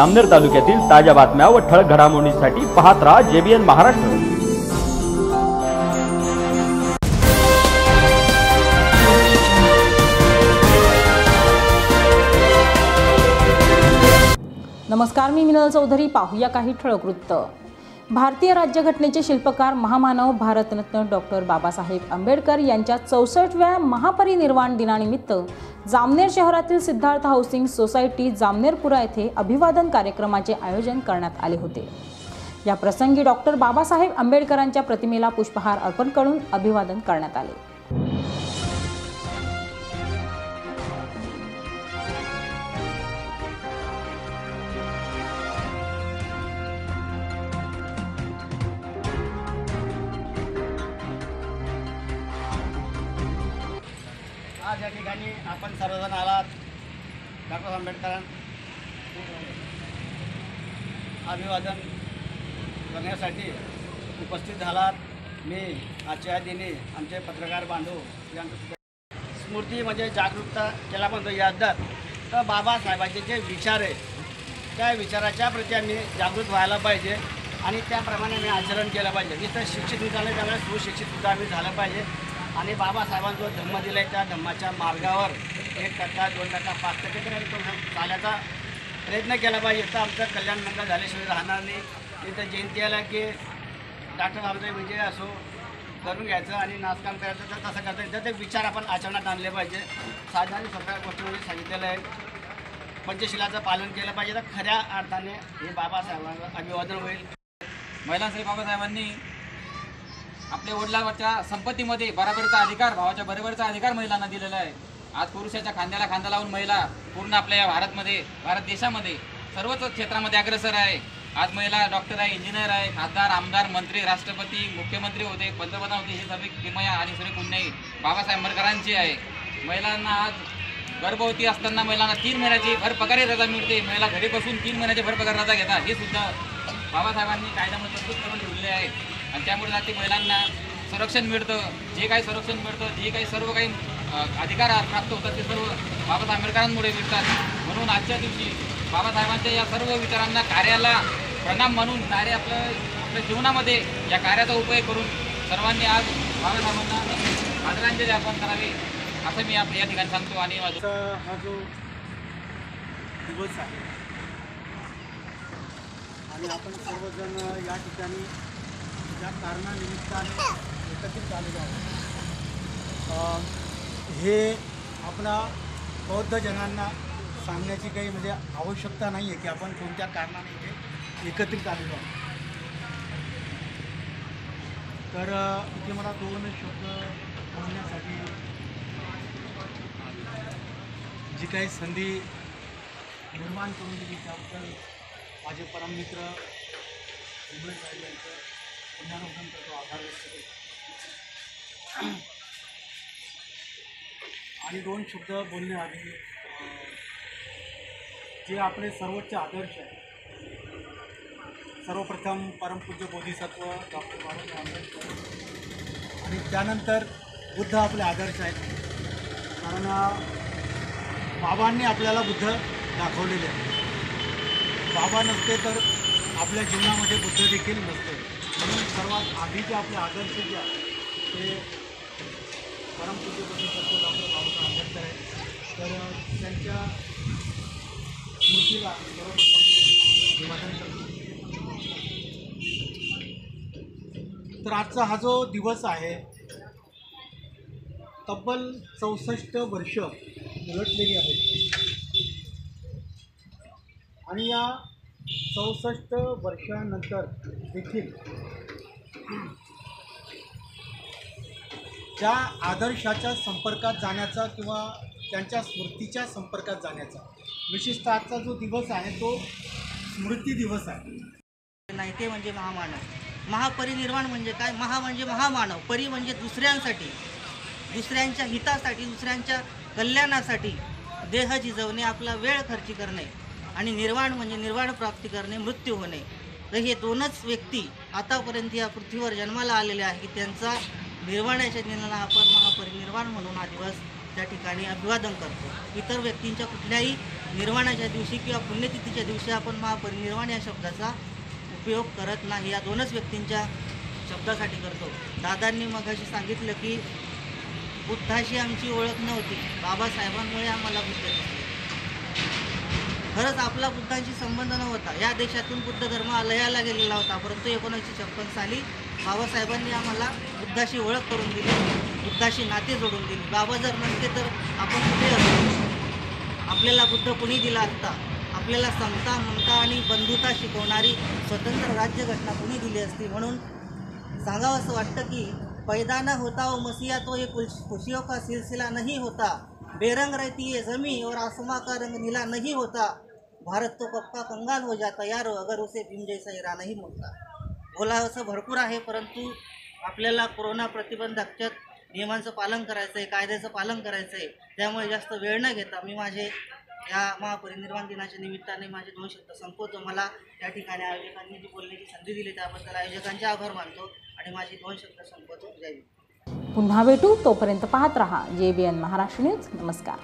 अमनेर तालुक्यातील ताज्या बातम्या व ठळक घडामोडींसाठी पाहत राहा जेबीएन महाराष्ट्र. नमस्कार मी मिनल चौधरी. पाहूया काही ठळक वृत्त. भारतीय राज्यघटनेचे शिल्पकार महामानव भारतरत्न डॉक्टर बाबासाहेब आंबेडकर यांच्या चौसष्टव्या महापरिनिर्वाण दिनानिमित्त जामनेर शहरातील सिद्धार्थ हाऊसिंग सोसायटी जामनेरपुरा येथे अभिवादन कार्यक्रमाचे आयोजन करण्यात आले होते. या प्रसंगी डॉक्टर बाबासाहेब आंबेडकरांच्या प्रतिमेला पुष्पहार अर्पण करून अभिवादन करण्यात आले. आज या ठिकाणी आपण सर्वजण आलात. डॉक्टर आंबेडकरां अभिवादन करण्यासाठी उपस्थित झालात. मी आजच्या दिनी आमचे पत्रकार बांधव यांचं स्मृती म्हणजे जागरूकता केला म्हणतो याददार तर बाबासाहेबांचे जे विचार आहे त्या विचाराच्या प्रती आम्ही जागृत व्हायला पाहिजे आणि त्याप्रमाणे आम्ही आचरण केलं पाहिजे. जिथं शिक्षित झालं त्यामुळे सुशिक्षितसुद्धा आम्ही झालं पाहिजे. आणि बाबासाहेबांचा जो धम्म दिला आहे त्या धम्माच्या मार्गावर एक टक्का दोन टक्का पाच टक्के तरी चालायचा प्रयत्न केला पाहिजे. तर आमचं कल्याण मंडळ झाल्याशिवाय राहणार नाही. तिथं जयंती आला की डॉक्टर बाबासाहेब विजय असो करून घ्यायचं आणि नाचकाम करायचं. तर तसं करता येतं ते विचार आपण आचरणात आणले पाहिजे. साधारण सगळ्या गोष्टीमध्ये सांगितलेलं आहे पंचशिलाचं पालन केलं पाहिजे. तर खऱ्या अर्थाने हे बाबासाहेबांना अभिवादन होईल. महिलांसाठी बाबासाहेबांनी आपल्या वडिलांवरच्या संपत्तीमध्ये बराबरीचा अधिकार भावाच्या बरोबरीचा अधिकार महिलांना दिलेला आहे. आज पुरुषाच्या खांद्याला खांदा लावून महिला पूर्ण आपल्या या भारतमध्ये भारत देशामध्ये सर्वच क्षेत्रामध्ये अग्रेसर आहे. आज महिला डॉक्टर आहे इंजिनियर आहे खासदार आमदार मंत्री राष्ट्रपती मुख्यमंत्री होते पंतप्रधान होते हे सगळे किमया आणि सर्व पुण्याई बाबासाहेब आंबेडकरांची आहे. महिलांना आज गर्भवती असताना महिलांना तीन महिन्याची भरपगारी रजा मिळते. महिला घरी बसून तीन महिन्याची भरपगार रजा घेतात. हे सुद्धा बाबासाहेबांनी कायद्यामध्ये तरतूद करून ठेवलेले आहे आणि त्यामुळे जाती महिलांना संरक्षण मिळतं. जे काही संरक्षण मिळतं जे काही सर्व काही अधिकार प्राप्त होतात ते सर्व बाबासाहेब आंबेडकरांमुळे मिळतात. म्हणून आजच्या दिवशी बाबासाहेबांच्या या सर्व विचारांना कार्याला प्रणाम म्हणून कार्य आपलं आपल्या जीवनामध्ये या कार्याचा उपयोग करून सर्वांनी आज बाबासाहेबांना आदरांजली अर्पण करावी असं मी आप या ठिकाणी सांगतो आणि माझं हा जो दिवस आहे आणि आपण सर्वजण या ठिकाणी ज्या कारणानिमित्ताने एकत्रित आलेलो आहोत. हे आपला बौद्ध जनांना सांगण्याची काही म्हणजे आवश्यकता नाही आहे की आपण कोणत्या कारणाने इथे एकत्रित आलेलो आहोत. तर इथे मला दोन शब्द बोलण्यासाठी जी काही संधी निर्माण करून दिली त्याबद्दल माझे परममित्र मुंबई साहेब यांचं पुण्यानुपन करतो आभार व्यक्त करतो आणि दोन शब्द बोलण्याआधी जे आपले सर्वोच्च आदर्श आहे सर्वप्रथम परमपूज्य बोधिसत्व डॉक्टर बाबासाहेब आंबेडकर. आणि त्यानंतर बुद्ध आपले आदर्श आहेत. कारण बाबांनी आपल्याला बुद्ध दाखवलेले आहे बाबा नसते तर आपल्या जीवनामध्ये बुद्ध देखील नसते. सर्वात आधीचे आपले आदर्श जे आहे ते परमपूज्य बोधिसत्व डॉक्टर बाबासाहेब आंबेडकर आहेत. तर त्यांच्या स्मृतीला अभिवादन करतो. तर आजचा हा जो दिवस आहे तब्बल चौसष्ट वर्ष उलटलेली आहेत आणि या चौसष्ट वर्षानंतर देखील ज्या आदर्शाच्या संपर्कात जाण्याचा किंवा त्यांच्या स्मृतीच्या संपर्कात जाण्याचा. विशेषतः आजचा जो दिवस आहे तो स्मृती दिवस आहे. नाही ते म्हणजे महामानव. महापरिनिर्वाण म्हणजे काय? महा म्हणजे महामानव. परी म्हणजे दुसऱ्यांसाठी. दुसऱ्यांच्या हितासाठी दुसऱ्यांच्या कल्याणासाठी देह झिजवणे आपला वेळ खर्ची करणे आणि निर्वाण म्हणजे निर्वाण प्राप्ती करणे मृत्यू होणे. तर हे दोनच व्यक्ती आतापर्यंत या पृथ्वीवर जन्माला आलेले आहे की त्यांचा निर्वाणाच्या दिनाला आपण महापरिनिर्वाण म्हणून हा दिवस त्या ठिकाणी अभिवादन करतो. इतर व्यक्तींच्या कुठल्याही निर्वाणाच्या दिवशी किंवा पुण्यतिथीच्या दिवशी आपण महापरिनिर्वाण या शब्दाचा उपयोग करत नाही. या दोनच व्यक्तींच्या शब्दासाठी करतो. दादांनी मगाशी सांगितलं की बुद्धाशी आमची ओळख नव्हती. बाबासाहेबांमुळे आम्हाला बुद्ध दिसले. खरंच आपला बुद्धांशी संबंध नव्हता. या देशातून बुद्ध धर्म लयाला गेलेला होता. परंतु एकोणीसशे छप्पन साली बाबासाहेबांनी आम्हाला बुद्धाशी ओळख करून दिली बुद्धाशी नाते जोडून दिली. बाबा जर नसते तर आपण कुठे असतो आपल्याला बुद्ध कुणी दिला असता? आपल्याला समता ममता आणि बंधुता शिकवणारी स्वतंत्र राज्यघटना कुणी दिली असती? म्हणून सांगावं असं वाटतं की पैदा न होता व मसिया तो एक खुश- खुशियों का सिलसिला नहीं होता. बेरंग रहती है जमी और आसमा का रंग नीला नहीं होता. भारत तो पक्का कंगाल हो जाता यार अगर उसे भीम जैसा इरा नहीं बोला असं भरपूर आहे परंतु आपल्याला कोरोना प्रतिबंधाच्या नियमांचं पालन करायचं आहे कायद्याचं पालन करायचं आहे त्यामुळे जास्त वेळ न घेता मी माझे या महापरिनिर्वाण दिनाच्या निमित्ताने माझे दोन शब्द संपवतो. मला या ठिकाणी आयोजकांनी जी बोलण्याची संधी दिली त्याबद्दल आयोजकांचे आभार मानतो आणि माझे दोन शब्द संपवतो. जय पुन्हा भेटू. तोपर्यंत पाहत रहा. जे बी एन महाराष्ट्र न्यूज. नमस्कार.